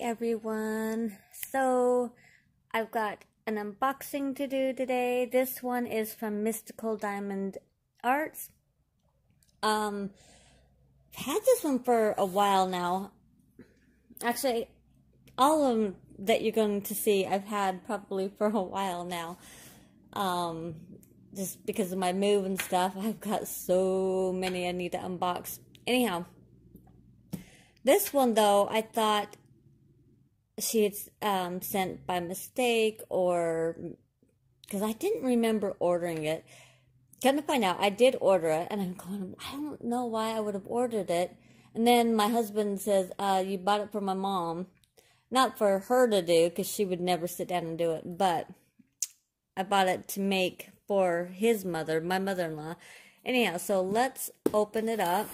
everyone. So, I've got an unboxing to do today. This one is from Mystical Diamond Arts. Um, I've had this one for a while now. Actually, all of them that you're going to see, I've had probably for a while now. Um, just because of my move and stuff, I've got so many I need to unbox. Anyhow, this one though, I thought she had um, sent by mistake or because I didn't remember ordering it. Come to find out, I did order it, and I'm going, I don't know why I would have ordered it. And then my husband says, uh, You bought it for my mom. Not for her to do, because she would never sit down and do it, but I bought it to make for his mother, my mother in law. Anyhow, so let's open it up.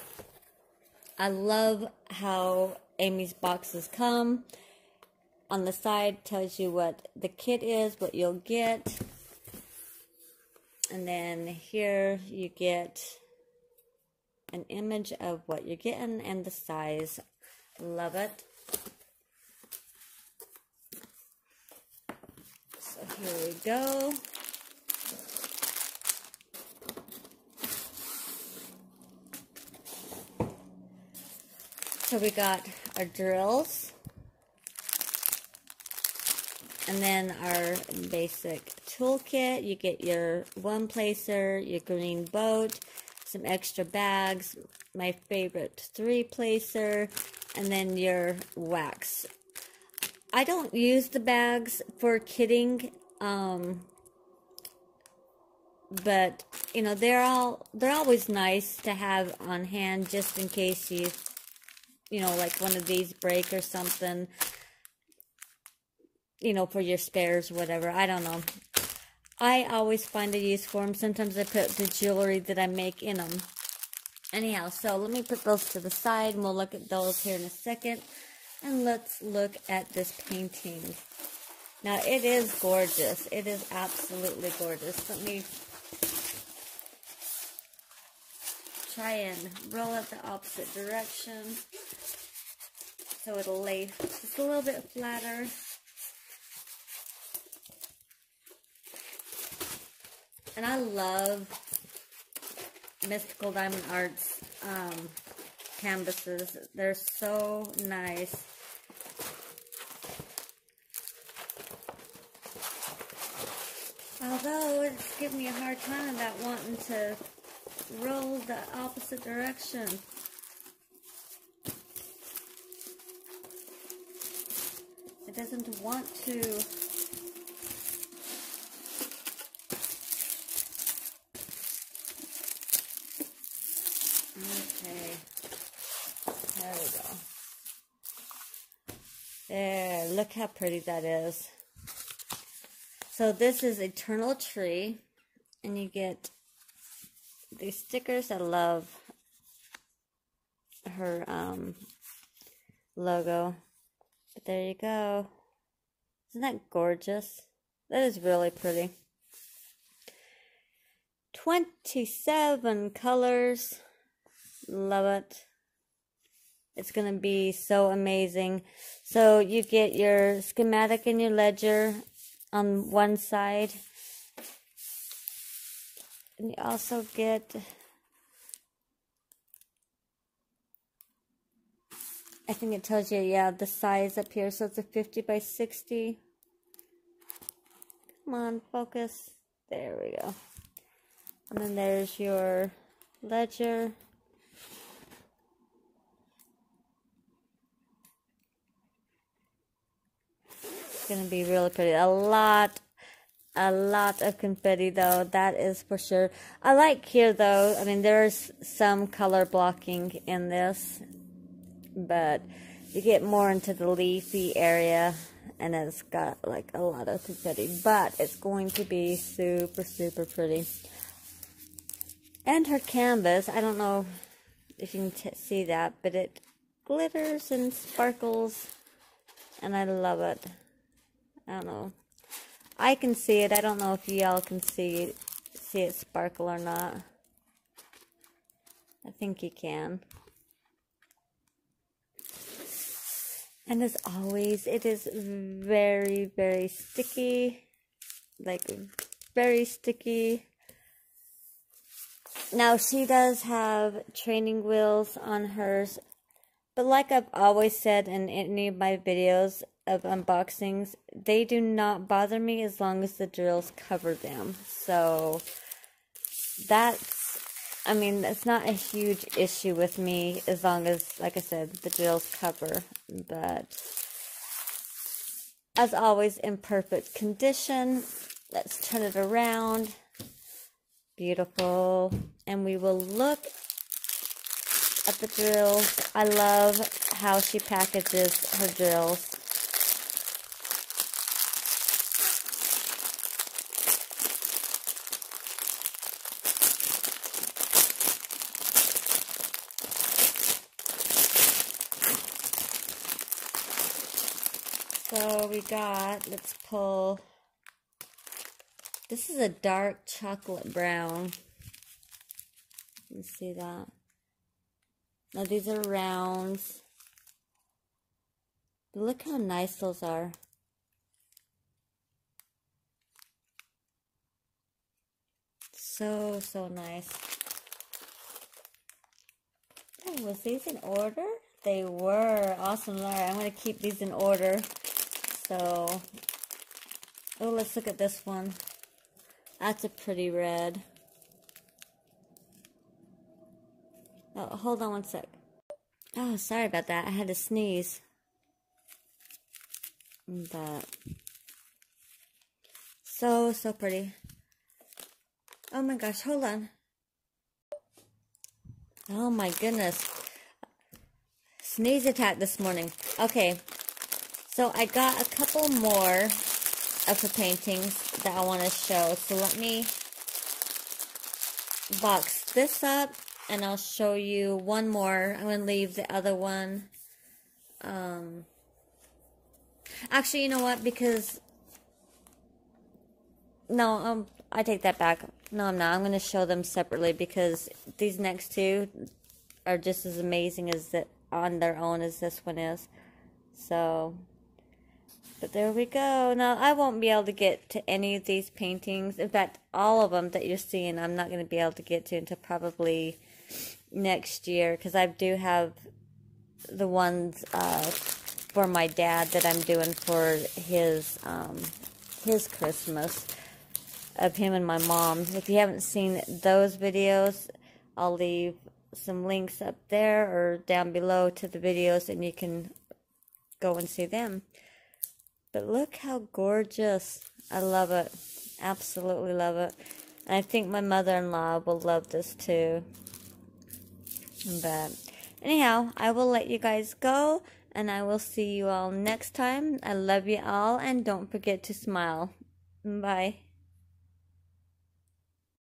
I love how Amy's boxes come on the side tells you what the kit is, what you'll get. And then here you get an image of what you're getting and the size. Love it. So here we go. So we got our drills and then our basic toolkit, you get your one placer, your green boat, some extra bags, my favorite three placer, and then your wax. I don't use the bags for kitting, um, but you know they're all they're always nice to have on hand just in case you you know like one of these break or something you know, for your spares, whatever. I don't know. I always find a use for them. Sometimes I put the jewelry that I make in them. Anyhow, so let me put those to the side, and we'll look at those here in a second. And let's look at this painting. Now, it is gorgeous. It is absolutely gorgeous. Let me try and roll it the opposite direction so it'll lay just a little bit flatter. And I love Mystical Diamond Arts um, canvases. They're so nice. Although it's giving me a hard time about wanting to roll the opposite direction. It doesn't want to There, look how pretty that is. So this is Eternal Tree, and you get these stickers. I love her um, logo. But there you go. Isn't that gorgeous? That is really pretty. 27 colors. Love it. It's going to be so amazing. So you get your schematic and your ledger on one side. And you also get I think it tells you, yeah, the size up here. So it's a 50 by 60. Come on, focus. There we go. And then there's your ledger. Going to be really pretty. A lot, a lot of confetti though, that is for sure. I like here though, I mean, there's some color blocking in this, but you get more into the leafy area and it's got like a lot of confetti, but it's going to be super, super pretty. And her canvas, I don't know if you can see that, but it glitters and sparkles, and I love it. I don't know. I can see it. I don't know if y'all can see see it sparkle or not. I think you can. And as always, it is very, very sticky. Like, very sticky. Now, she does have training wheels on hers. But like I've always said in any of my videos of unboxings, they do not bother me as long as the drills cover them. So, that's I mean, it's not a huge issue with me as long as, like I said, the drills cover. But as always, in perfect condition. Let's turn it around. Beautiful. And we will look at the drills. I love how she packages her drills. So we got, let's pull, this is a dark chocolate brown. You see that? Now these are rounds. Look how nice those are. So, so nice. Oh, was these in order? They were. Awesome, Laura. I'm going to keep these in order. So, oh, let's look at this one. That's a pretty red. Oh, hold on one sec. Oh, sorry about that. I had to sneeze. But, so, so pretty. Oh my gosh, hold on. Oh my goodness. Sneeze attack this morning. Okay, so I got a couple more of the paintings that I want to show. So let me box this up and I'll show you one more. I'm going to leave the other one. Um, actually, you know what? Because, no, um, I take that back. No, I'm not. I'm going to show them separately because these next two are just as amazing as that on their own as this one is. So, but there we go. Now, I won't be able to get to any of these paintings. In fact, all of them that you're seeing, I'm not going to be able to get to until probably next year. Because I do have the ones uh, for my dad that I'm doing for his, um, his Christmas of him and my mom. If you haven't seen those videos, I'll leave some links up there or down below to the videos and you can go and see them. But look how gorgeous. I love it. Absolutely love it. And I think my mother-in-law will love this too. But anyhow, I will let you guys go. And I will see you all next time. I love you all. And don't forget to smile. Bye.